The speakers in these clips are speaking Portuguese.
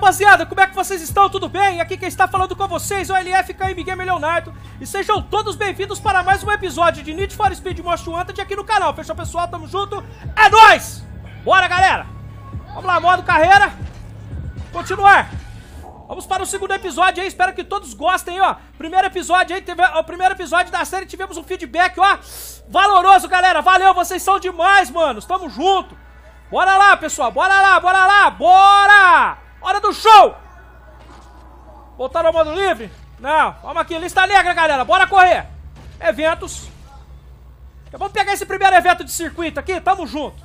rapaziada. Como é que vocês estão? Tudo bem? Aqui quem está falando com vocês é o LFKM Gamer Leonardo. E sejam todos bem-vindos para mais um episódio de Need for Speed Most Wanted aqui no canal. Fechou, pessoal? Tamo junto. É nóis! Bora, galera! Vamos lá, modo carreira. Continuar. Vamos para o segundo episódio aí, espero que todos gostem, ó. Primeiro episódio aí, teve, o primeiro episódio da série, tivemos um feedback, ó. Valoroso, galera. Valeu, vocês são demais, mano. Tamo junto. Bora lá, pessoal. Bora lá, bora lá. Bora! Hora do show! Voltaram ao modo livre? Não. Vamos aqui, lista negra, galera. Bora correr. Eventos. Vamos pegar esse primeiro evento de circuito aqui. Tamo junto.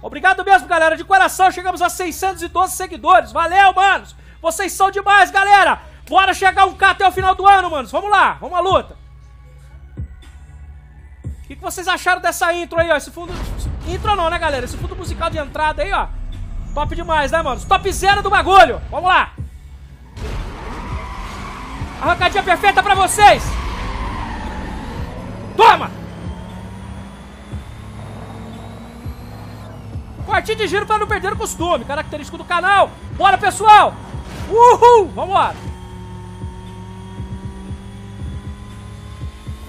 Obrigado mesmo, galera. De coração, chegamos a 612 seguidores. Valeu, manos. Vocês são demais, galera! Bora chegar um K até o final do ano, manos! Vamos lá, vamos à luta! O que, que vocês acharam dessa intro aí, ó? Esse fundo... Intro não, né, galera? Esse fundo musical de entrada aí, ó. Top demais, né, manos? Top zero do bagulho! Vamos lá! Arrancadinha perfeita pra vocês! Toma! Cortinho de giro pra não perder o costume, característico do canal. Bora, pessoal! Uhul! Vambora!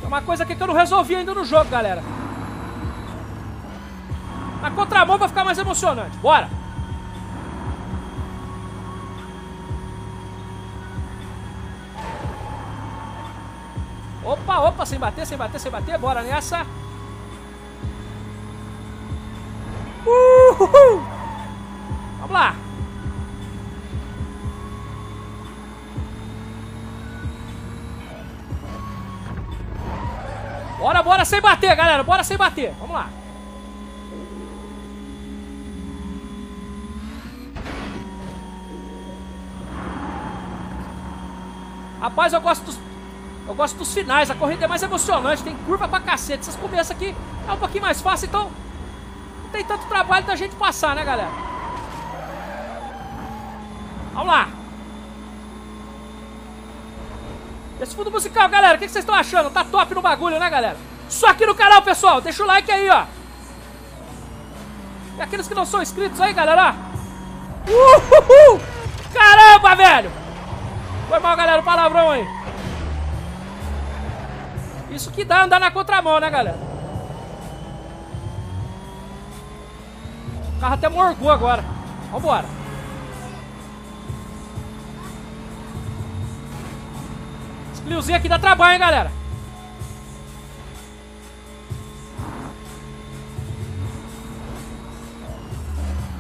É uma coisa aqui que eu não resolvi ainda no jogo, galera. Na contramão vai ficar mais emocionante. Bora! Opa, opa, sem bater, sem bater, sem bater. Bora nessa. Uhul! Vamos lá! Bora, bora sem bater, galera. Bora sem bater. Vamos lá. Rapaz, eu gosto dos, eu gosto dos finais. A corrida é mais emocionante. Tem curva pra cacete. Essas começas aqui é um pouquinho mais fácil, então não tem tanto trabalho da gente passar, né, galera? Vamos lá. Esse fundo musical, galera, o que, vocês estão achando? Tá top no bagulho, né, galera? Só aqui no canal, pessoal. Deixa o like aí, ó. E aqueles que não são inscritos aí, galera, Uhul! Caramba, velho! Foi mal, galera, o palavrão aí. Isso que dá andar na contramão, né, galera? O carro até morgou agora. Vambora. Cliozinho aqui dá trabalho, hein, galera.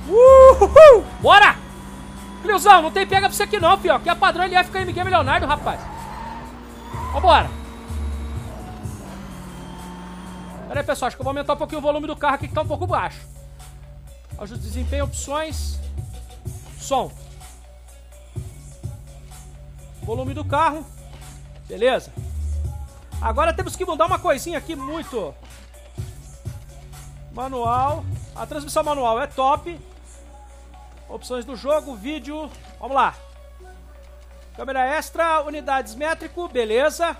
Uhul! Bora! Cliozão, não tem pega pra você aqui não, fio. Aqui é padrão LFKMG Leonardo, rapaz. Vambora. Pera aí, pessoal. Acho que eu vou aumentar um pouquinho o volume do carro aqui, que tá um pouco baixo. Ajuste desempenho, opções. Som. Volume do carro. Beleza? Agora temos que mudar uma coisinha aqui muito. Manual. A transmissão manual é top. Opções do jogo, vídeo. Vamos lá. Câmera extra, unidades métrico, beleza.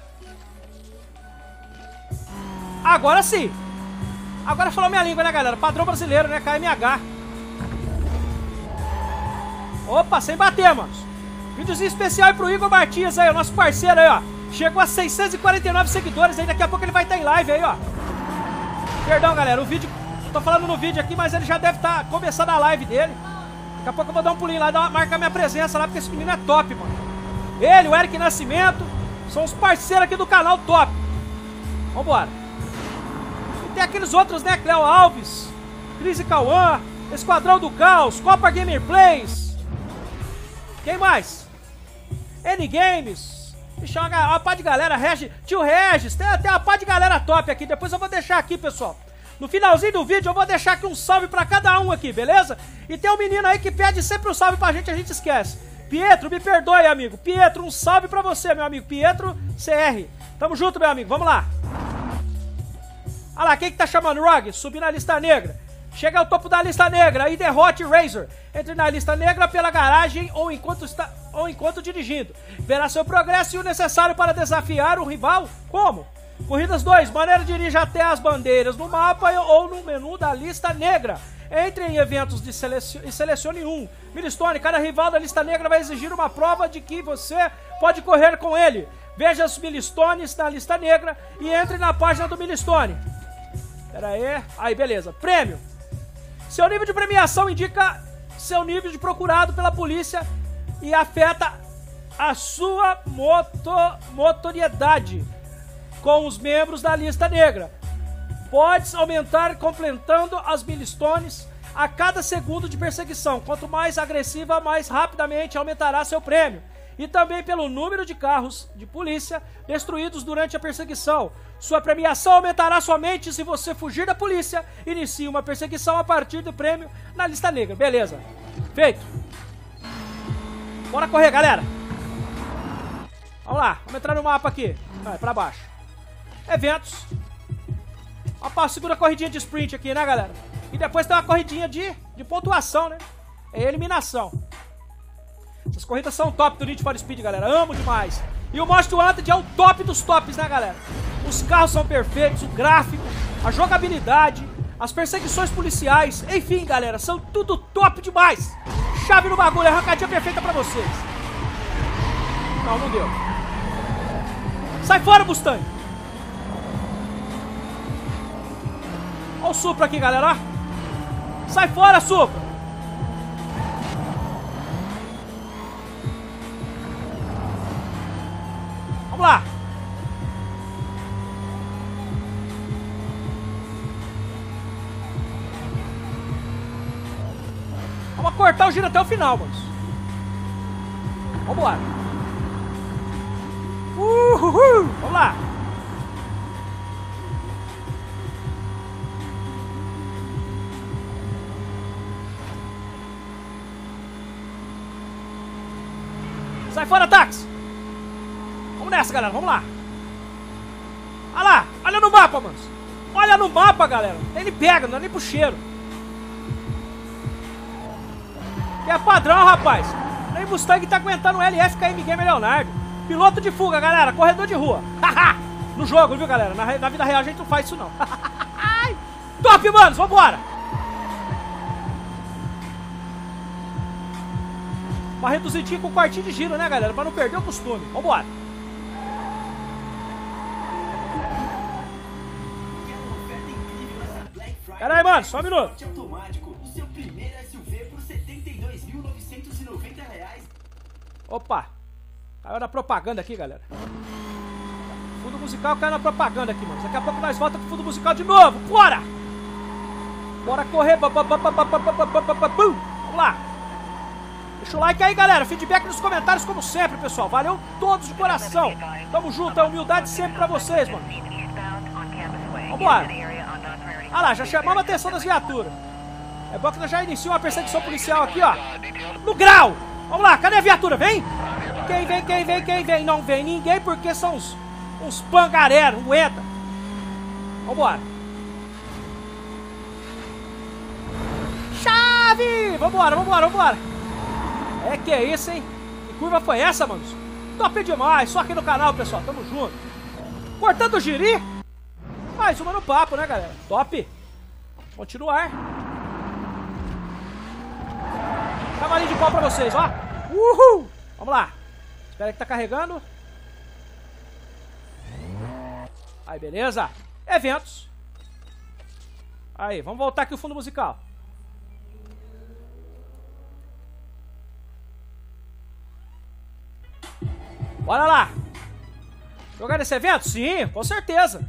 Agora sim. Agora falou minha língua, né, galera? Padrão brasileiro, né? KMH. Opa, sem bater, mano. Videozinho especial aí pro Igor Martins aí, o nosso parceiro aí, ó. Chegou a 649 seguidores aí, daqui a pouco ele vai estar em live aí, ó. Perdão, galera, o vídeo... Tô falando no vídeo aqui, mas ele já deve estar tá começando a live dele. Daqui a pouco eu vou dar um pulinho lá e marcar minha presença lá, porque esse menino é top, mano. Ele, o Eric Nascimento, são os parceiros aqui do canal top. Vambora. Tem aqueles outros, né? Cleo Alves, Cris e Cauã, Esquadrão do Caos, Copa Gamer Plays. Quem mais? N Games, Deixa uma, uma pá de galera, Regis, tio Regis, tem, tem uma pá de galera top aqui. Depois eu vou deixar aqui, pessoal. No finalzinho do vídeo eu vou deixar aqui um salve pra cada um aqui, beleza? E tem um menino aí que pede sempre um salve pra gente, a gente esquece. Pietro, me perdoe, amigo. Pietro, um salve pra você, meu amigo. Pietro CR. Tamo junto, meu amigo. Vamos lá. Olha lá, quem que tá chamando? Rog, subir na lista negra. Chega ao topo da lista negra e derrote Razor. Entre na lista negra pela garagem ou enquanto, está, ou enquanto dirigindo. Verá seu progresso e o necessário para desafiar o rival. Como? Corridas 2. Maneira dirige até as bandeiras no mapa ou no menu da lista negra. Entre em eventos de selecione, e selecione um. Milestone, cada rival da lista negra vai exigir uma prova de que você pode correr com ele. Veja os Milistones na lista negra e entre na página do Milestone. Pera aí. Aí, beleza. Prêmio. Seu nível de premiação indica seu nível de procurado pela polícia e afeta a sua moto, motoriedade com os membros da lista negra. Pode aumentar completando as milestones a cada segundo de perseguição. Quanto mais agressiva, mais rapidamente aumentará seu prêmio. E também pelo número de carros de polícia destruídos durante a perseguição. Sua premiação aumentará somente se você fugir da polícia. Inicie uma perseguição a partir do prêmio na lista negra. Beleza. Feito. Bora correr, galera. Vamos lá. Vamos entrar no mapa aqui. Vai, pra baixo. Eventos. Uma segura corridinha de sprint aqui, né, galera? E depois tem uma corridinha de, de pontuação, né? É eliminação. Essas corridas são top do Need for Speed, galera. Amo demais. E o Most Wanted é o top dos tops, né, galera? Os carros são perfeitos, o gráfico, a jogabilidade, as perseguições policiais. Enfim, galera, são tudo top demais. Chave no bagulho, arrancadinha perfeita pra vocês. Não, não deu. Sai fora, Mustang. Olha o Supra aqui, galera. Sai fora, Supra. Até o final. Vamos lá. Uhul. Vamos lá. Sai fora, táxi! Vamos nessa, galera, vamos lá! Olha lá, olha no mapa, mano! Olha no mapa, galera! Ele pega, não é nem pro cheiro. É padrão, rapaz! Nem Mustang tá aguentando o LF KM Leonardo. Piloto de fuga, galera, corredor de rua. no jogo, viu, galera? Na, na, vida real a gente não faz isso, não. Top, manos, vambora! Uma reduzidinha com quartinho de giro, né, galera? Pra não perder o costume. Vambora. Pera aí, mano, só um minuto. Opa! Caiu na propaganda aqui, galera. Fundo musical caiu na propaganda aqui, mano. Daqui a pouco nós voltamos pro fundo musical de novo. Bora! Bora correr. Vamos lá. Deixa o like aí, galera. Feedback nos comentários, como sempre, pessoal. Valeu todos de coração. Tamo junto. É humildade sempre pra vocês, mano. Vambora. Ah lá, já chamamos a atenção das viaturas. É bom que nós já iniciamos uma perseguição policial aqui, ó. No grau. Vamos lá, cadê a viatura? Vem. Quem vem, quem vem, quem vem? Não vem ninguém porque são uns, uns pangaré, não aguenta. Vambora. Chave! Vambora, vambora, vambora. É que é isso, hein? Que curva foi essa, mano? Top demais, só aqui no canal, pessoal, tamo junto. Cortando o giri. Mais uma no papo, né, galera? Top. Continuar. Cavalinho de pau pra vocês, ó. Uhul! Vamos lá. Espera que tá carregando. Aí, beleza. Eventos. Aí, vamos voltar aqui o fundo musical. Bora lá! Jogar nesse evento? Sim, com certeza.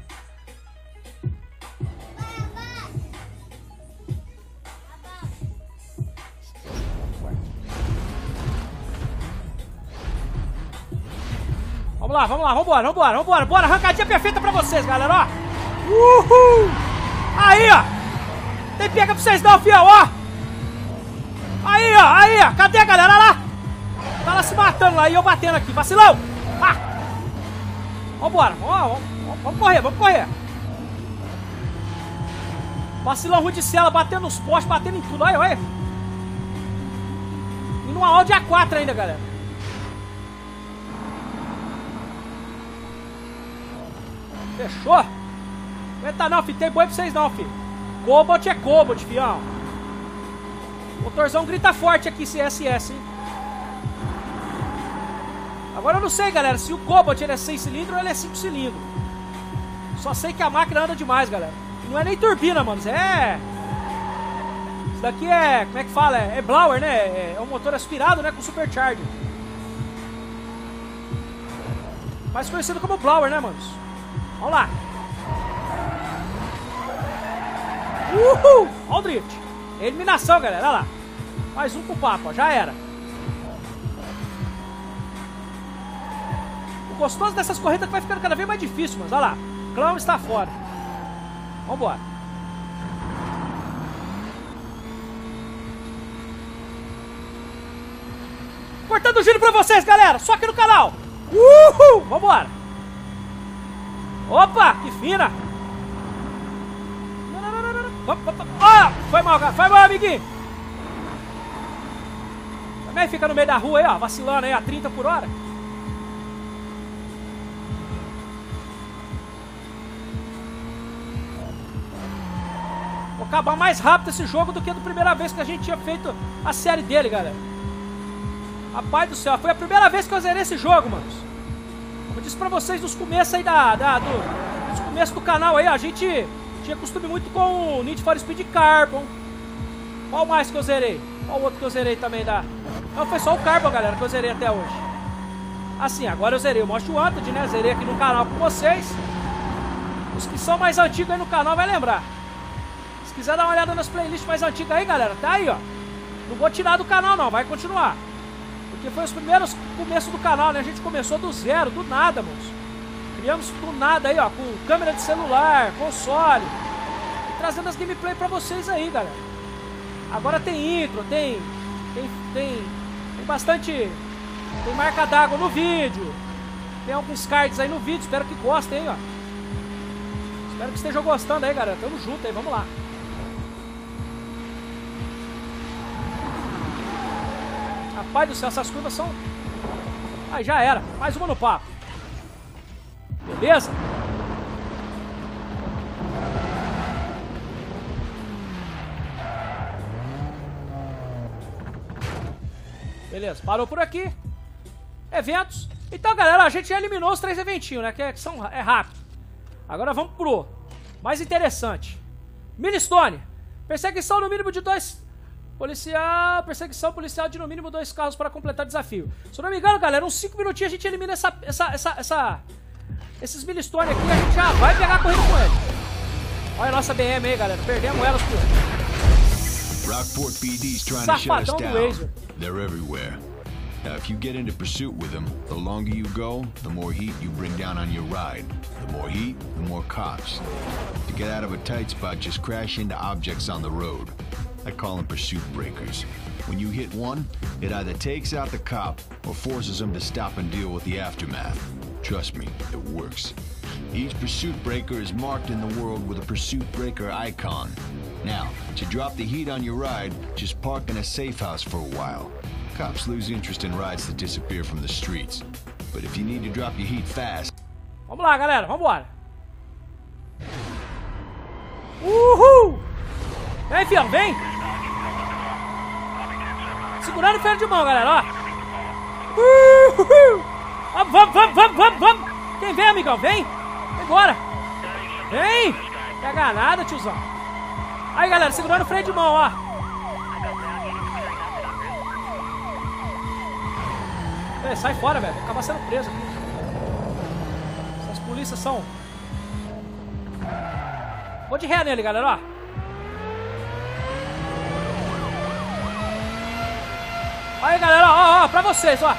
Vamos lá, vamos lá, vambora, vambora, vambora, bora, arrancadinha perfeita pra vocês, galera, ó. Uhul! Aí, ó. Tem pega pra vocês não, fiel, ó. Aí, ó, aí, ó. Cadê a galera lá? Tá lá se matando lá e eu batendo aqui. Vacilão! Ah! Vambora, vamos, vamos, vamos correr, vamos correr. Vacilão ruim de cela, batendo nos postes, batendo em tudo. Olha, olha. E numa Audi A4 ainda, galera. Fechou? Aguenta não, filho. Tem boi pra vocês não, filho. Cobalt é Cobalt, fião. Motorzão grita forte aqui, CSS, hein? Agora eu não sei, galera, se o Cobalt ele é 6 cilindros ou ele é 5 cilindros. Só sei que a máquina anda demais, galera. Não é nem turbina, mano. É... Isso daqui é... Como é que fala? É, é blower, né? É, é um motor aspirado, né? Com supercharger. Mais conhecido como blower, né, manos? Vamos lá. Uhul! Olha o drift. Eliminação, galera. Olha lá. Mais um pro papo, Já era. O gostoso dessas corridas é que vai ficando cada vez mais difícil, mas olha lá. Clown está fora. Vambora. Cortando o giro pra vocês, galera. Só aqui no canal. Uhul! Vambora. Opa, que fina. Oh, foi mal, cara. Foi mal, amiguinho. Também fica no meio da rua aí, ó, vacilando aí a 30 por hora. Vou acabar mais rápido esse jogo do que a primeira vez que a gente tinha feito a série dele, galera. Rapaz do céu, foi a primeira vez que eu zerei esse jogo, manos. Como eu disse pra vocês nos começos aí da, da do, nos começos do canal aí, a gente tinha costume muito com o Need for Speed Carbon. Qual mais que eu zerei? Qual outro que eu zerei também da... Não, foi só o Carbon, galera, que eu zerei até hoje. Assim, agora eu zerei o Most Wanted, né? Zerei aqui no canal com vocês. Os que são mais antigos aí no canal vai lembrar. Se quiser dar uma olhada nas playlists mais antigas aí, galera, tá aí, ó. Não vou tirar do canal, não. Vai continuar. Porque foi os primeiros começos do canal, né? A gente começou do zero, do nada, moço. Criamos do nada aí, ó, com câmera de celular, console. Trazendo as gameplay pra vocês aí, galera. Agora tem intro, tem. Tem. Tem, tem bastante. Tem marca d'água no vídeo. Tem alguns cards aí no vídeo. Espero que gostem ó. Espero que estejam gostando aí, galera. Tamo junto aí, vamos lá. Rapaz do céu, essas curvas são. Aí já era. Mais uma no papo. Beleza? Beleza, parou por aqui. Eventos. Então, galera, a gente já eliminou os três eventinhos, né? Que, é, são, é rápido. Agora vamos pro mais interessante. Ministone. Perseguição no mínimo de dois... Policial, perseguição policial de no mínimo dois carros para completar desafio. Se eu não me engano, galera, uns 5 minutinhos a gente elimina essa, essa, essa, essa, esses milestone aqui a gente já vai pegar a corrida com ele. Olha a nossa BM aí, galera. Perdemos elas por. Rockport BD's trying to shut us down. They're everywhere. Now, if you get into pursuit with them, the longer you go, the more heat you bring down on your ride. The more heat, the more cops. To get out of a tight spot, just crash into objects on the road. I call them pursuit breakers. When you hit one, it either takes out the cop or forces him to stop and deal with the aftermath. Trust me, it works. Each pursuit breaker is marked in the world with a pursuit breaker icon. Now, to drop the heat on your ride, just park in a safe house for a while. Cops lose interest in rides that disappear from the streets. But if you need to drop your heat fast... Vamos lá, galera, vambora. Uhul! Vem, fião, vem! Segurando o freio de mão, galera, ó. Uhul! Vamos, vamos, vamos, vamos, vamos, vamos. Quem vem, amigão? Vem. Vem embora. Vem. Pega nada, tiozão. Aí, galera, segurando o freio de mão, ó. Ei, sai fora, velho. Vou acabar sendo preso aqui. Essas polícias são... Vou de ré nele, galera, ó. Aí, galera, ó, ó, pra vocês, ó.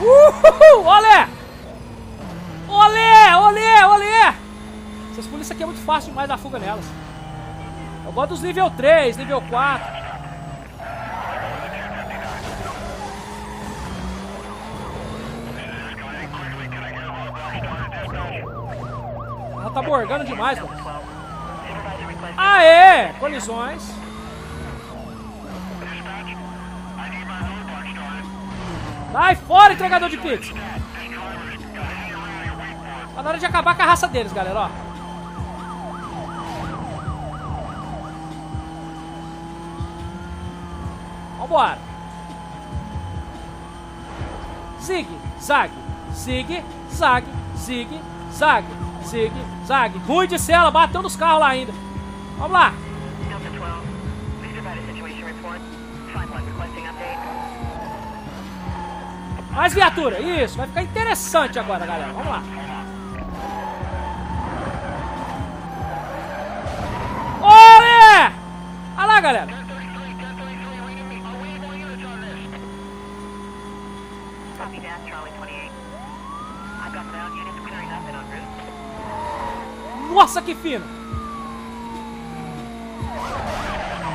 Uhul! Olé! Olé! Olé! Olé! Essas polícias aqui é muito fácil demais dar fuga nelas. Eu gosto dos nível 3, nível 4. Ela tá borgando demais, mano. Aê! Colisões. Sai fora, entregador de pizza! Tá na hora de acabar com a raça deles, galera, ó. Vambora. Zig, zag, zig, zag, zig, zag, zig, zag. Ruim de cela, bateu nos carros lá ainda. Vamos lá. Mais viatura, isso, vai ficar interessante agora, galera. Vamos lá. Olé! Olha lá, galera. Nossa, que fino!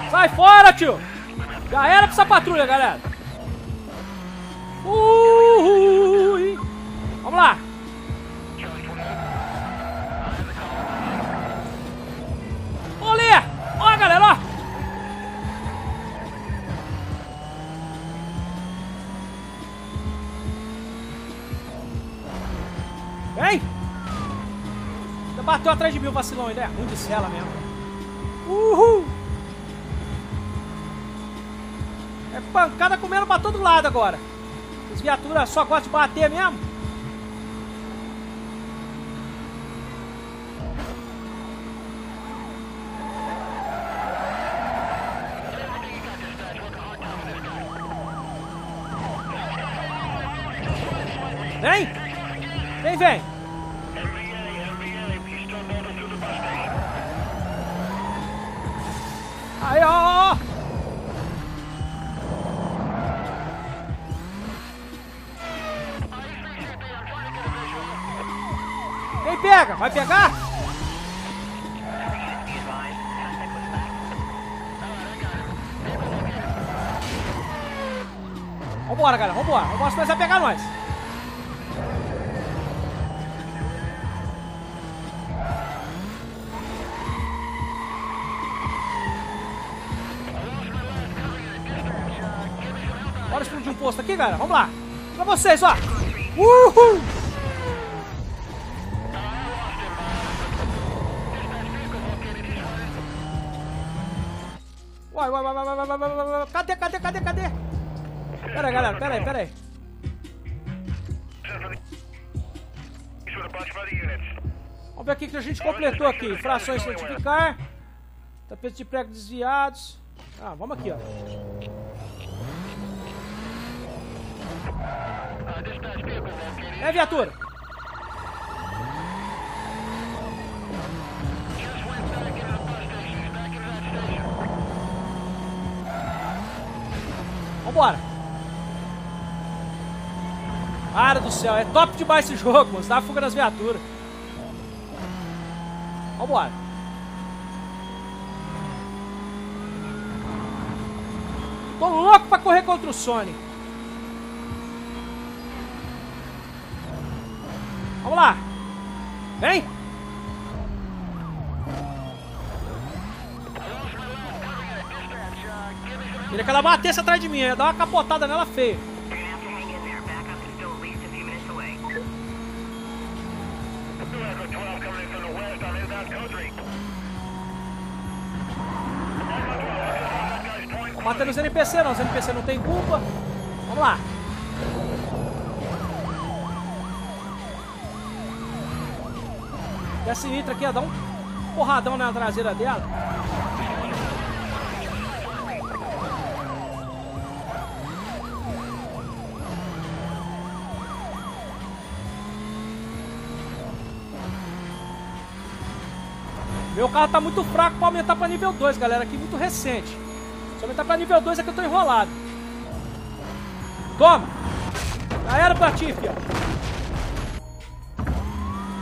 Sai fora, tio! Já era pra essa patrulha, galera! Vamos lá! Olê! Ó, galera, ó! Vem! Bateu atrás de mim o vacilão, ele é ruim de cela mesmo. Uhul! É pancada comendo pra todo lado agora. As viaturas só gostam de bater mesmo. é nóis. Bora explodir um posto aqui, cara. Vamos lá. Pra vocês, ó. Uhul! Uai, uai, uai, uai, uai, uai, uai, cadê, cadê, cadê, cadê? Pera galera, pera aí, pera. Vamos ver aqui que a gente completou aqui. Infrações certificar. Tapete de prego desviados. Ah, vamos aqui, ó. É, viatura. Vambora. Cara do céu, é top demais esse jogo, mano. Você dá fuga nas viaturas. Vambora. Tô louco pra correr contra o Sonic. Vamos lá. Vem. Queria que ela batesse atrás de mim, ia dar uma capotada nela feia. Bater nos NPC não, os NPC não tem culpa. Vamos lá. E a Sinitra aqui ia dar um porradão na traseira dela. Meu carro tá muito fraco pra aumentar pra nível 2, galera. Aqui muito recente. Se aumentar pra nível 2 é que eu tô enrolado. Toma! Já era pra ti.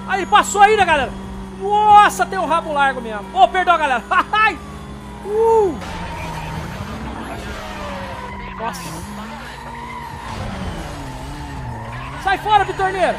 Aí, passou ainda, galera. Nossa, tem um rabo largo mesmo. Oh, perdão, galera. Ai! uh! Nossa. Sai fora, Vitorneiro.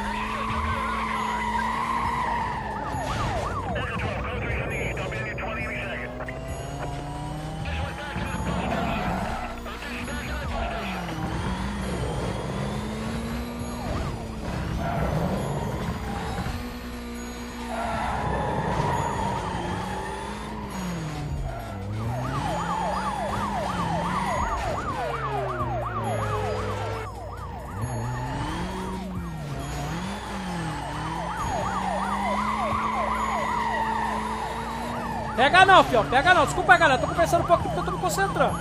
Pega não, fião. Pega não. Desculpa, galera. Tô conversando um pouco porque eu tô me concentrando.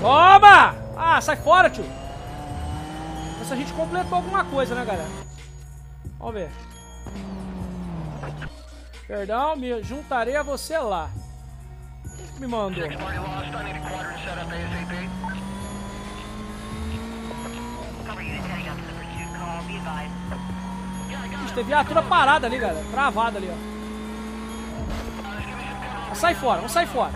Toma! Ah, sai fora, tio. Se a gente completou alguma coisa, né, galera? Vamos ver. Perdão, me juntarei a você lá. Me mandou. Ixi, tem viatura parada ali, galera. Travada ali, ó. Vamos sair fora, vamos sair fora.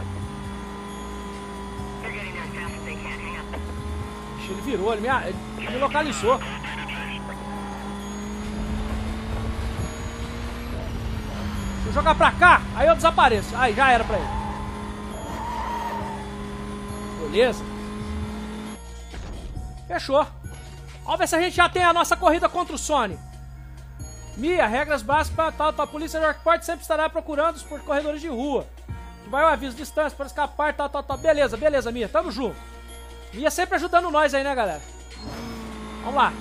Ele virou, ele me, ele me localizou. Vou jogar pra cá, aí eu desapareço. Aí, já era pra ele. Beleza. Fechou. Vamos ver se a gente já tem a nossa corrida contra o Sony. Mia, regras básicas para tal, tal. A polícia de Rockport sempre estará procurando por corredores de rua. Vai o aviso distância para escapar, tal, tal, tal. Beleza, beleza, Mia. Tamo junto. Mia sempre ajudando nós aí, né, galera? Vamos lá.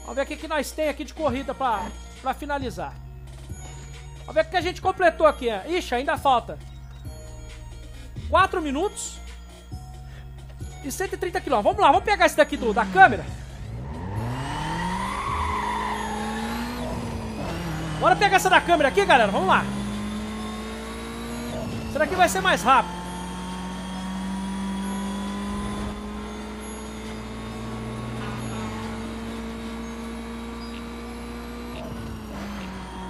Vamos ver o que, que nós tem aqui de corrida pra, pra finalizar. Vamos ver o que a gente completou aqui. Ixi, ainda falta. 4 minutos. E 130 km. Vamos lá, vamos pegar esse daqui do, da câmera. Bora pegar essa da câmera aqui, galera. Vamos lá. Será que vai ser mais rápido?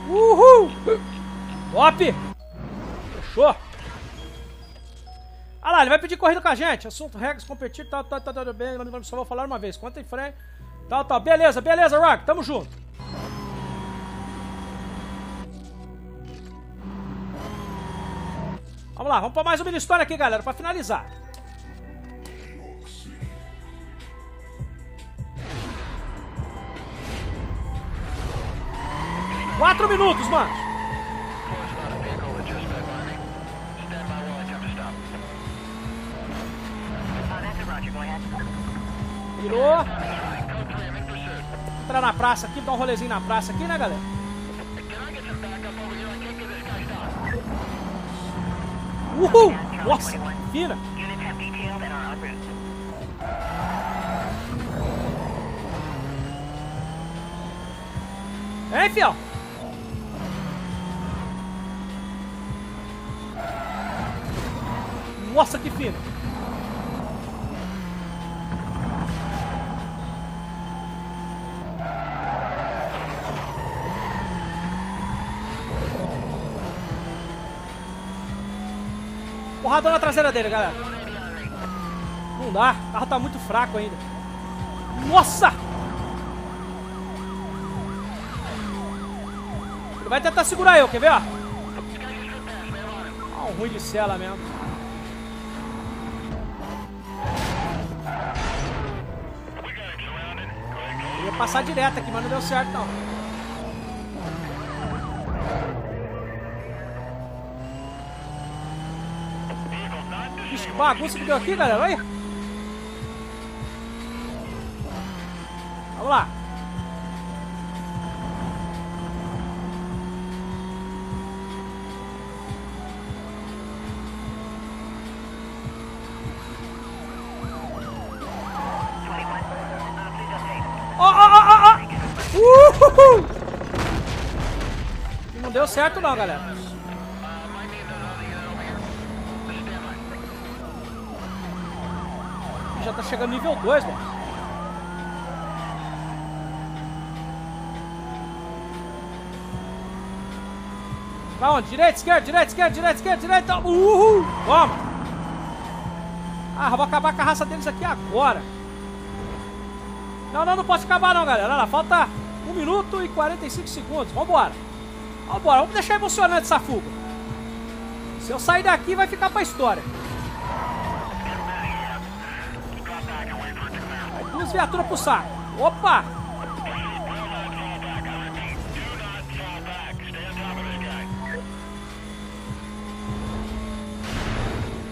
Uhul! Top! Fechou! Ah lá, ele vai pedir corrida com a gente. Assunto, regras, competir, tal, tal, tal, tal, bem. Só vou falar uma vez. Conta em frente. Tal, tal. Beleza, beleza, Rock. Tamo junto. Vamos lá, vamos para mais uma história aqui, galera, para finalizar. Quatro minutos, mano. Virou. Entrar na praça aqui, dar um rolezinho na praça aqui, né, galera? Uhul! Nossa, vira! Hein, fiel? Nossa, que fino! Porrada na traseira dele, galera. Não dá. O carro tá muito fraco ainda. Nossa! Ele vai tentar segurar eu, quer ver? Ah, um ruim de cela mesmo. Eu ia passar direto aqui, mas não deu certo, não. Bagunça que deu aqui, galera. Olha. Vamos lá. Ó, ó, ó. Uhul. Não deu certo não, galera. Já tá chegando nível 2, mano. Pra onde? Direita, esquerda, direita, esquerda, direita, esquerda, direita. Uhul! Toma! Ah, vou acabar com a raça deles aqui agora. Não, não, não posso acabar não, galera. Olha lá, falta 1 minuto e 45 segundos. Vambora. Vambora, vamos deixar emocionante essa fuga. Se eu sair daqui, vai ficar pra história. as viaturas pro saco. Opa!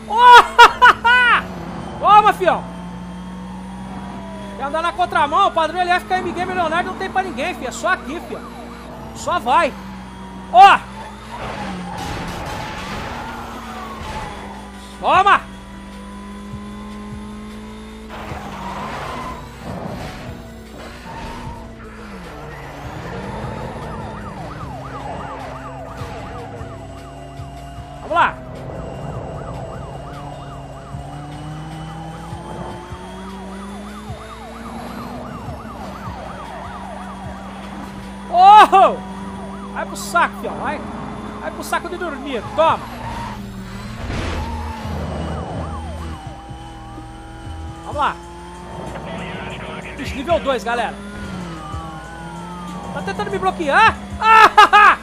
Oh! Toma, fião! Quer andar na contramão, o padrão ele é FKMG milionário não tem pra ninguém, fia. É só aqui, fia. Só vai. Ó! Oh! Toma! Oh! Vai pro saco, fião, vai! Vai pro saco de dormir, toma! Vamos lá! Nível 2, galera! Tá tentando me bloquear? Ah!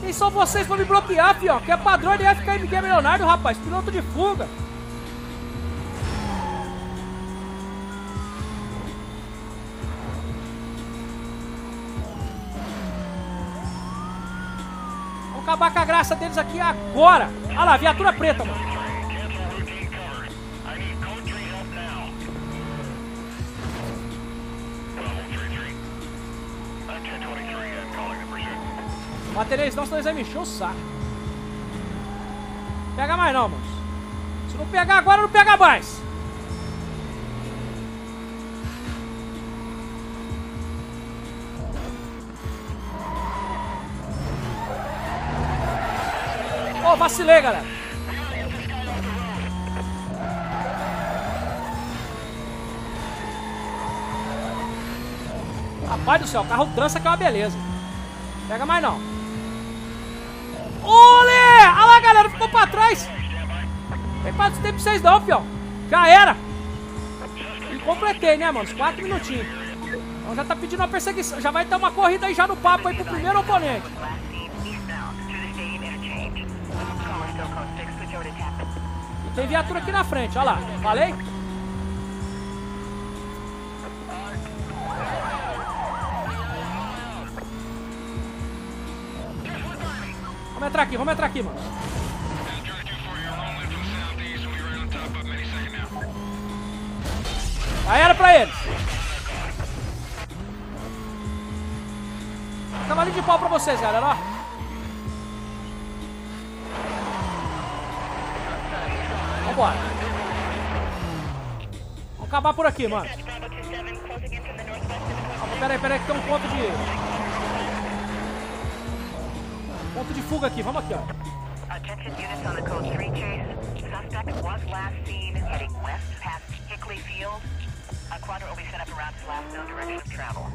Quem são vocês pra me bloquear, fião? Que é padrão de FKMG Leonardo, rapaz! Piloto de fuga! Acabar com a graça deles aqui agora. Olha lá, viatura preta, mano. Bateria eles não, senão eles vão encher o saco. Pega mais não, mano. Se não pegar agora, não pega mais. Vacilei, galera. Rapaz do céu, o carro trança que é uma beleza. Pega mais não. Olê! Olha lá, galera, ficou pra trás. Tem quase tempo pra vocês não, fião. Já era. E completei, né, mano? Uns 4 minutinhos. Então já tá pedindo uma perseguição. Já vai ter uma corrida aí já no papo aí pro primeiro oponente. Tem viatura aqui na frente, olha lá. Falei? Vamos entrar aqui, vamos entrar aqui, mano. Já era pra eles. Cavalinho de pau pra vocês, galera, ó. Vambora. Vamos acabar por aqui, mano. Peraí, peraí, que tem um ponto de... Ponto de fuga aqui, vamos aqui, ó. Units code 3 chase. Suspect last seen heading west past Hickley Field. A quadrant will be set up around his last known direction of travel.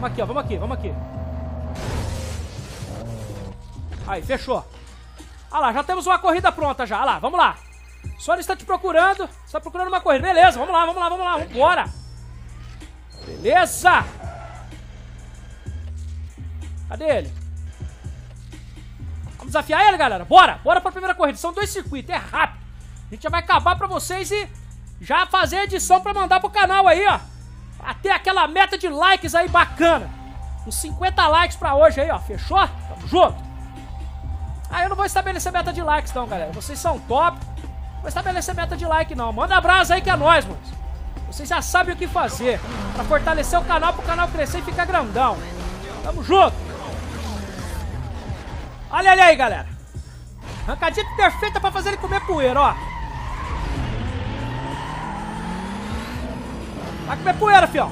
Vamos aqui, ó. Vamos aqui, vamos aqui. Aí, fechou. Olha lá, já temos uma corrida pronta já. Olha lá, vamos lá. Sony está te procurando. Está procurando uma corrida. Beleza, vamos lá, vamos lá, vamos lá. Vambora. Beleza. Cadê ele? Vamos desafiar ele, galera. Bora, bora pra primeira corrida. São dois circuitos, é rápido. A gente já vai acabar pra vocês e já fazer a edição pra mandar pro canal aí, ó. Até aquela meta de likes aí bacana. Uns 50 likes pra hoje aí, ó. Fechou? Tamo junto. Ah, eu não vou estabelecer meta de likes não, galera. Vocês são top. Não vou estabelecer meta de like não. Manda abraço aí que é nóis, mano. Vocês já sabem o que fazer. Pra fortalecer o canal, pro canal crescer e ficar grandão. Tamo junto. Olha ele aí, galera. Arrancadinha perfeita pra fazer ele comer poeira, ó. Vai comer poeira, fião.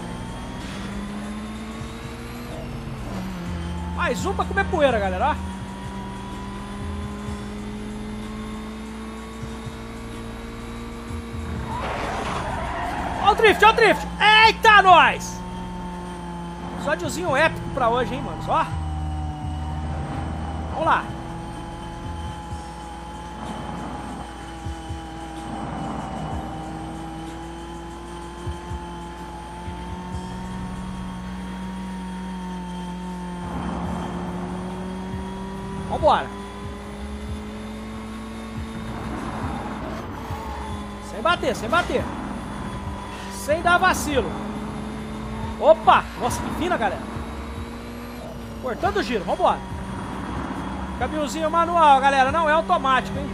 Mais um pra comer poeira, galera, ó. O drift, ó o drift. Eita, nós! Episódiozinho épico pra hoje, hein, mano. Ó. Vamos lá. Vambora. Sem bater, sem bater. Sem dar vacilo. Opa! Nossa, que fina, galera. Cortando o giro, vambora. Caminhozinho manual, galera. Não é automático, hein?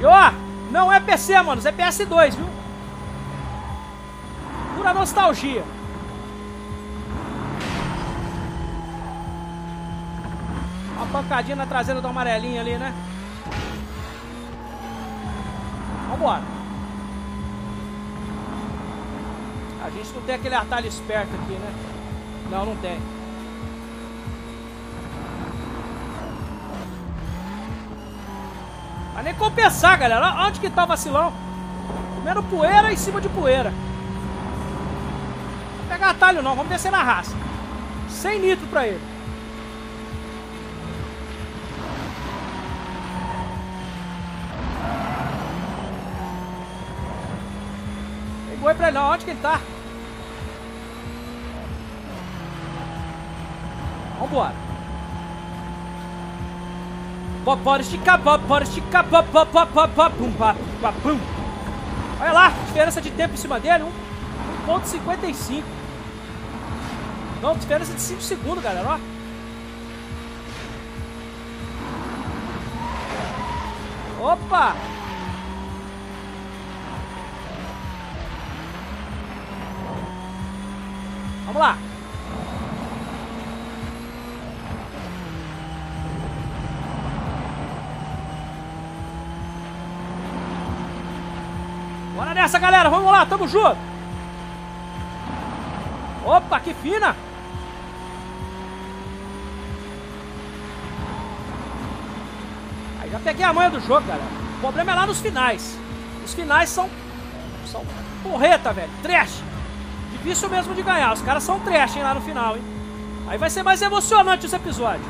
E ó, não é PC, mano. É PS2, viu? Pura nostalgia. Pancadinha na traseira do amarelinho ali, né? Vambora. A gente não tem aquele atalho esperto aqui, né? Não, não tem. Vai nem compensar, galera. Onde que tá o vacilão? Comendo poeira em cima de poeira. Não pegar atalho não, vamos descer na raça. Sem nitro pra ele. Pegou pra não, onde que ele tá? Vambora. Bora esticar, bora esticar, pum, pum. Olha lá, diferença de tempo em cima dele, 1.55. Não, diferença de 5 segundos, galera, ó. Opa! Vamos lá. Bora nessa, galera. Vamos lá, tamo junto. Opa, que fina. Aí já peguei a manha do jogo, galera. O problema é lá nos finais. Os finais são... São porreta, velho. Trash. Difícil mesmo de ganhar. Os caras são trash, hein, lá no final, hein. Aí vai ser mais emocionante esse episódio.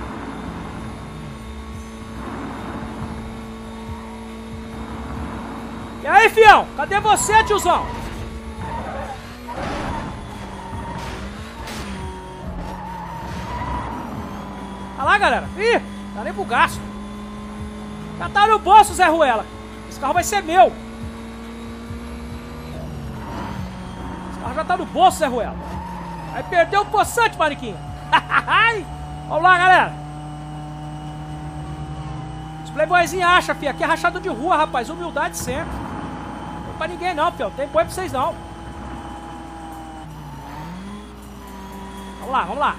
E aí, fião? Cadê você, tiozão? Olha lá, galera. Ih, tá nem bugaço. Já tá no bolso, Zé Ruela. Esse carro vai ser meu. Esse carro já tá no bolso, Zé Ruela. Vai perder o poçante, Mariquinha. Vamos lá, galera. Os playboyzinhos acham, filho. Aqui é rachado de rua, rapaz. Humildade sempre pra ninguém não, filho. Tem boi pra vocês não. Vamos lá, vamos lá.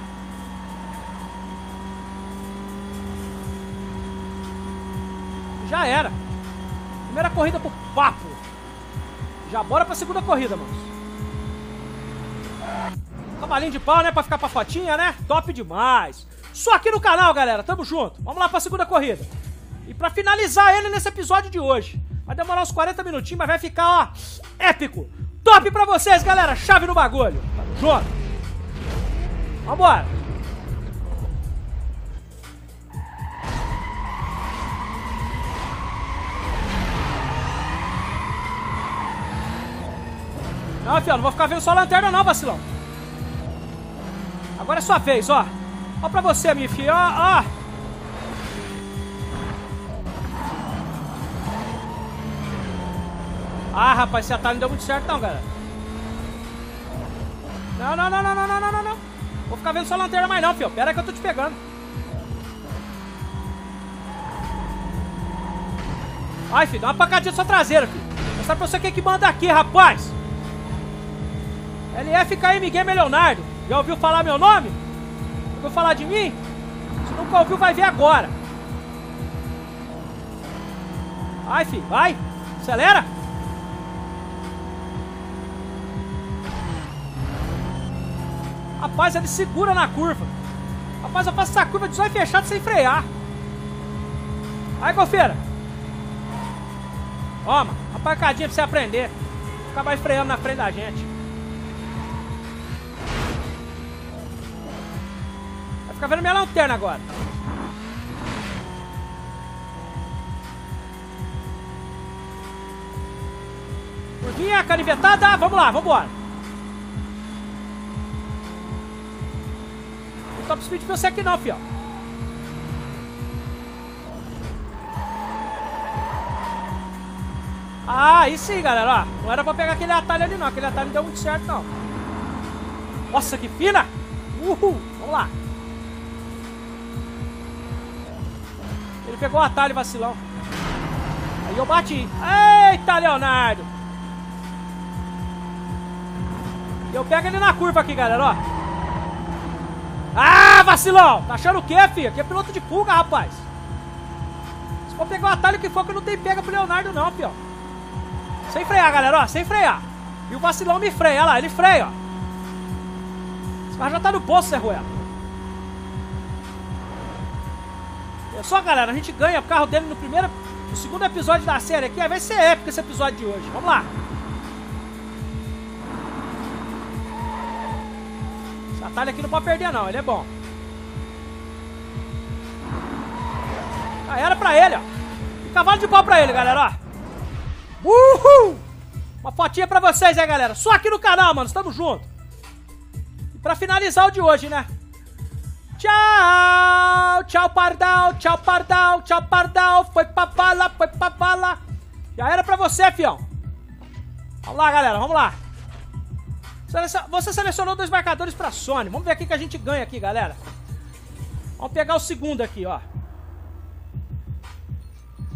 Já era. Primeira corrida pro papo. Já bora pra segunda corrida, mano. Cavalinho de pau, né? Pra ficar pra fotinha, né? Top demais. Só aqui no canal, galera. Tamo junto. Vamos lá pra segunda corrida. E pra finalizar ele nesse episódio de hoje. Vai demorar uns 40 minutinhos, mas vai ficar, ó, épico. Top pra vocês, galera. Chave no bagulho. Tamo junto. Vambora. Não, filho, não vou ficar vendo só a lanterna não, vacilão. Agora é sua vez, ó. Ó pra você, minha ó, ó. Ah, rapaz, esse atalho não deu muito certo não, galera. Não, não, não, não, não, não, não, não. Vou ficar vendo sua lanterna mais não, filho. Pera que eu tô te pegando. Ai, filho, dá uma na sua traseira, filho. Mostrar pra você quem que manda aqui, rapaz. LFKM Gamer Leonardo. Já ouviu falar meu nome? Ouviu falar de mim? Se nunca ouviu, vai ver agora. Vai, filho, vai. Acelera. Rapaz, ele segura na curva. Rapaz, eu faço essa curva de zóio fechado sem frear. Aí, gofeira. Toma, uma pancadinha pra você aprender. Mais freando na frente da gente. Ficar vendo minha lanterna agora. Curvinha, canivetada, vamos lá, vamos embora. top speed pra você aqui não, fió. Ah, aí sim, galera, ó. Não era pra pegar aquele atalho ali, não. Aquele atalho não deu muito certo, não. Nossa, que fina! Uhul! Vamos lá. Pegou o atalho, vacilão. Aí eu bati. Eita, Leonardo! Eu pego ele na curva aqui, galera, ó. Ah, vacilão! Tá achando o quê, filho? Aqui é piloto de fuga, rapaz. Se for pegar o atalho que for, que não tem pega pro Leonardo, não, filho. Sem frear, galera, ó. Sem frear. E o vacilão me freia, olha lá, ele freia, ó. Esse carro já tá no poço, Zé Ruela. É só, galera, a gente ganha o carro dele no primeiro, no segundo episódio da série aqui. Vai ser épico esse episódio de hoje. Vamos lá. Esse atalho aqui não pode perder, não. Ele é bom. Já era pra ele, ó. cavalo de pau pra ele, galera, ó. Uhul! Uma fotinha pra vocês aí, galera. Só aqui no canal, mano. Estamos juntos. E pra finalizar o de hoje, né? Tchau! Tchau, Pardal! Tchau, Pardal! Tchau, Pardal! Foi pra bala, foi pra bala! Já era pra você, fião! Vamos lá, galera, vamos lá! Você selecionou dois marcadores pra Sony. Vamos ver aqui que a gente ganha aqui, galera. Vamos pegar o segundo aqui, ó.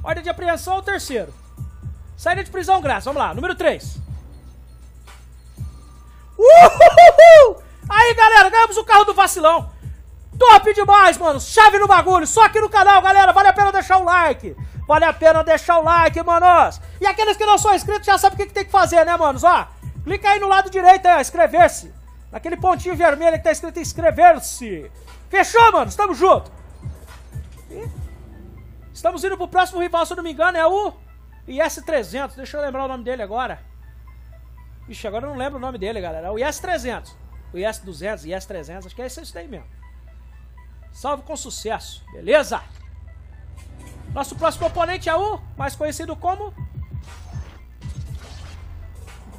Ordem de apreensão o terceiro. Saída de prisão graça. Vamos lá, número 3. Uhul! Aí, galera, ganhamos o carro do vacilão. Top demais, mano. Chave no bagulho. Só aqui no canal, galera. Vale a pena deixar o like. Vale a pena deixar o like, manos. E aqueles que não são inscritos já sabem o que, que tem que fazer, né, manos? Ó, clica aí no lado direito aí, ó, inscrever-se. Naquele pontinho vermelho que tá escrito inscrever-se. Fechou, mano? Estamos junto. E estamos indo pro próximo rival, se eu não me engano, é o IS-300. Deixa eu lembrar o nome dele agora. Ixi, agora eu não lembro o nome dele, galera. É o IS-300. O IS-200, IS-300, acho que é esse daí mesmo. Salve com sucesso, beleza? Nosso próximo oponente é o mais conhecido como...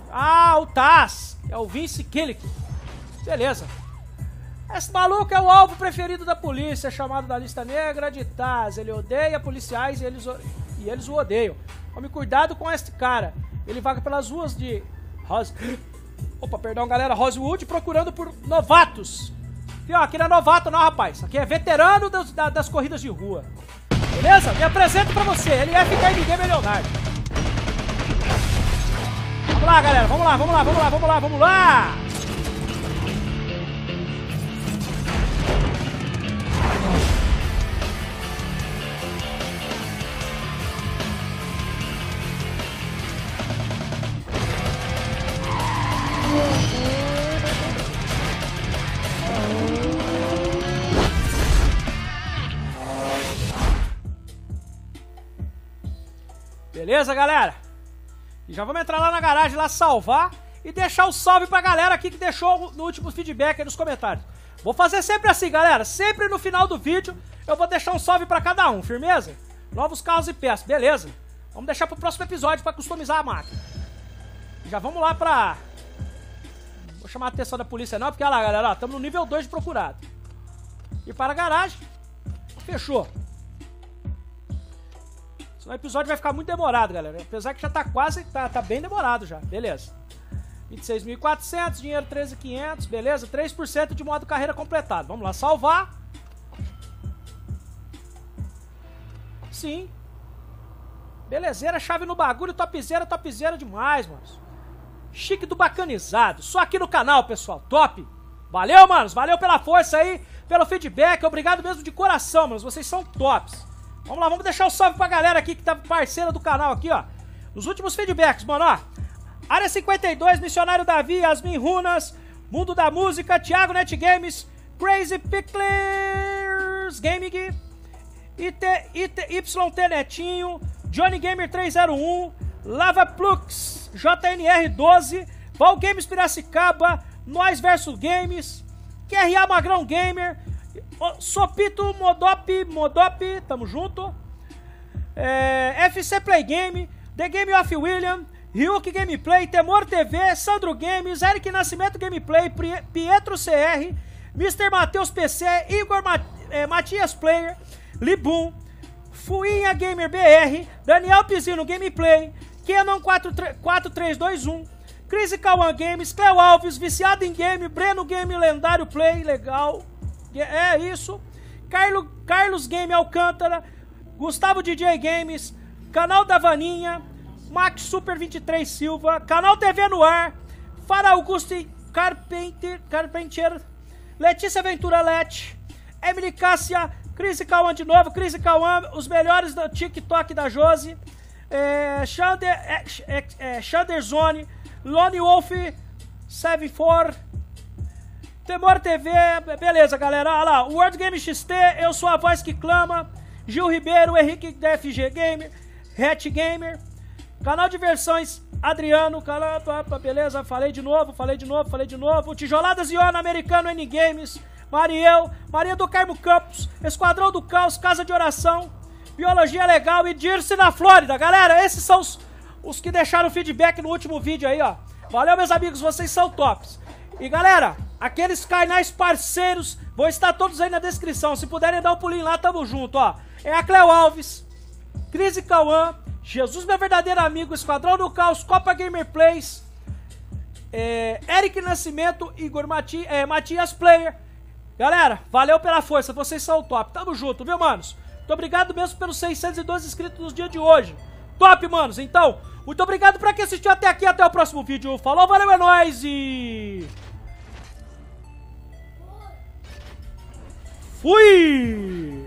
Ah, o Taz. É o Vince Killick. Beleza. Esse maluco é o alvo preferido da polícia, chamado da lista negra de Taz. Ele odeia policiais e eles, e eles o odeiam. Tome cuidado com este cara. Ele vaga pelas ruas de Rose... Opa, perdão, galera. Rosewood procurando por novatos Aqui, ó, aqui não é novato não, rapaz. Aqui é veterano das, das corridas de rua. Beleza? Me apresento pra você. Ele é FKMG Leonardo. Vamos lá, galera. Vamos lá, vamos lá, vamos lá, vamos lá, vamos lá. Beleza, galera? E já vamos entrar lá na garagem, lá salvar e deixar o salve pra galera aqui que deixou no último feedback aí nos comentários. Vou fazer sempre assim, galera. Sempre no final do vídeo eu vou deixar um salve pra cada um, firmeza? Novos carros e peças, beleza. Vamos deixar pro próximo episódio pra customizar a máquina. Já vamos lá pra... Vou chamar a atenção da polícia não, porque olha lá, galera, estamos no nível 2 de procurado. E para a garagem, fechou. O episódio vai ficar muito demorado, galera. Apesar que já tá quase, tá, tá bem demorado já. Beleza. 26.400, dinheiro 13.500, beleza? 3% de modo carreira completado. Vamos lá, salvar. Sim. Belezeira, chave no bagulho, topzera, topzera demais, mano. Chique do bacanizado. Só aqui no canal, pessoal. Top. Valeu, manos. Valeu pela força aí, pelo feedback. Obrigado mesmo de coração, manos. Vocês são tops. Vamos lá, vamos deixar o um salve pra galera aqui que tá parceira do canal aqui, ó. Nos últimos feedbacks, mano, ó. Área 52, Missionário Davi, Yasmin Runas, Mundo da Música, Thiago Net Games, Crazy Picklers Gaming, IT, IT, YT Netinho, Johnny Gamer 301, Lava Plux, JNR12, Val Games Piracicaba, Nós Versus Games, QRA Magrão Gamer, Sopito Modop, Modop, tamo junto. É, FC Play Game, The Game of William, Ryuk Gameplay, Temor TV, Sandro Games, Eric Nascimento Gameplay, Pietro CR, Mr. Matheus PC, Igor Ma é, Matias Player, Libum, Fuinha Gamer BR, Daniel Pizino Gameplay, Canon 4321, Cris Kawan Games, Cleo Alves, Viciado em Game, Breno Game Lendário Play, legal. É isso. Carlos, Carlos Game Alcântara, Gustavo DJ Games, Canal da Vaninha, Max Super 23 Silva, Canal TV no Ar, Fara Augusto Carpenter, Carpenter Letícia Ventura Lete, Emily Cássia, Cris Cauã de novo, Cris Cauã, os melhores do TikTok da Josi, é, Xander, é, é, é, Xander Zone, Lone Wolf, 74, Temor TV, beleza galera, olha lá, World Game XT, eu sou a voz que clama, Gil Ribeiro, Henrique da FG Gamer, Hat Gamer, canal de versões Adriano, calapa, beleza, falei de novo, falei de novo, falei de novo, Tijoladas Iona, Americano N Games, Mariel, Maria do Carmo Campos, Esquadrão do Caos, Casa de Oração, Biologia Legal e Dirce na Flórida. Galera, esses são os, os que deixaram feedback no último vídeo aí, ó. Valeu, meus amigos, vocês são tops. E galera, aqueles canais parceiros vão estar todos aí na descrição. Se puderem dar um pulinho lá, tamo junto, ó. É a Cleo Alves, Cris e Cauã, Jesus, meu verdadeiro amigo, Esquadrão do Caos, Copa Gamer Plays, é, Eric Nascimento, Igor Mati, é, Matias Player. Galera, valeu pela força, vocês são o top. Tamo junto, viu, manos? Muito obrigado mesmo pelos 612 inscritos nos dias de hoje. Top, manos. Então, muito obrigado pra quem assistiu até aqui. Até o próximo vídeo. Falou, valeu, é nóis e... Fui!